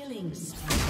Killing spree.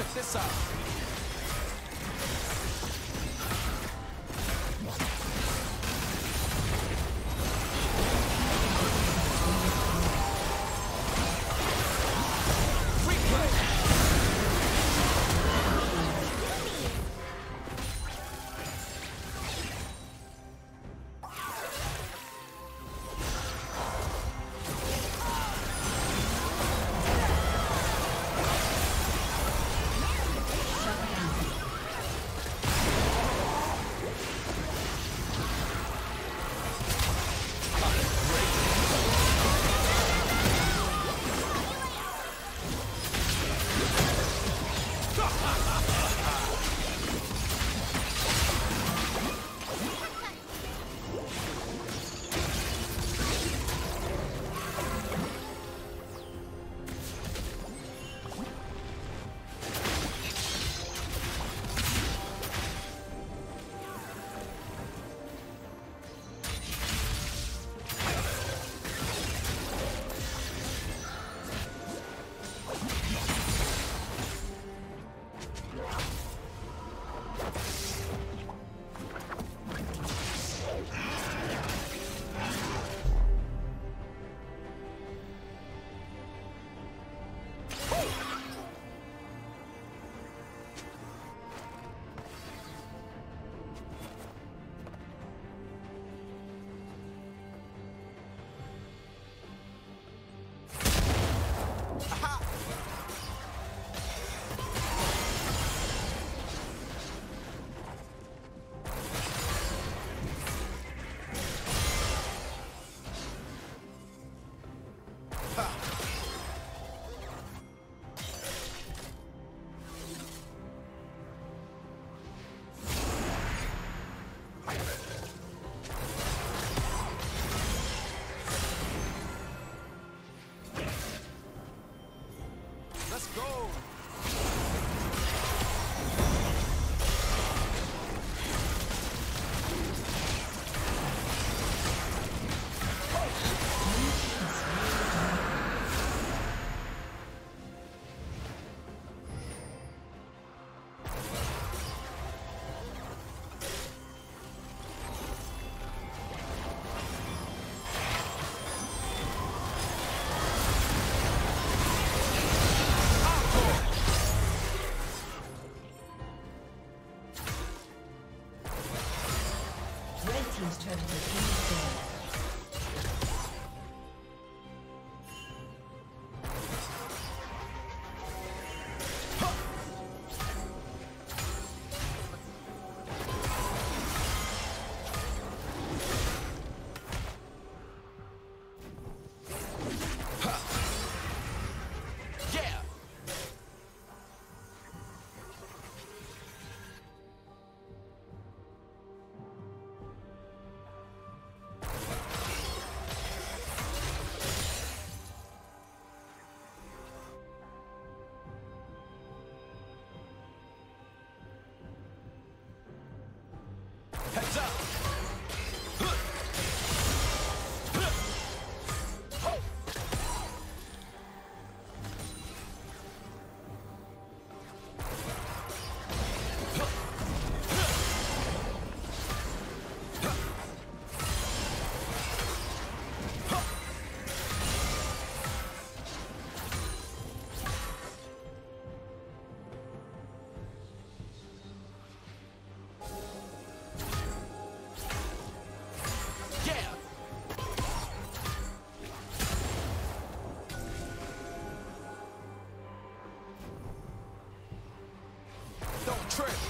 Check this out. Replay. Let's Heads up. Don't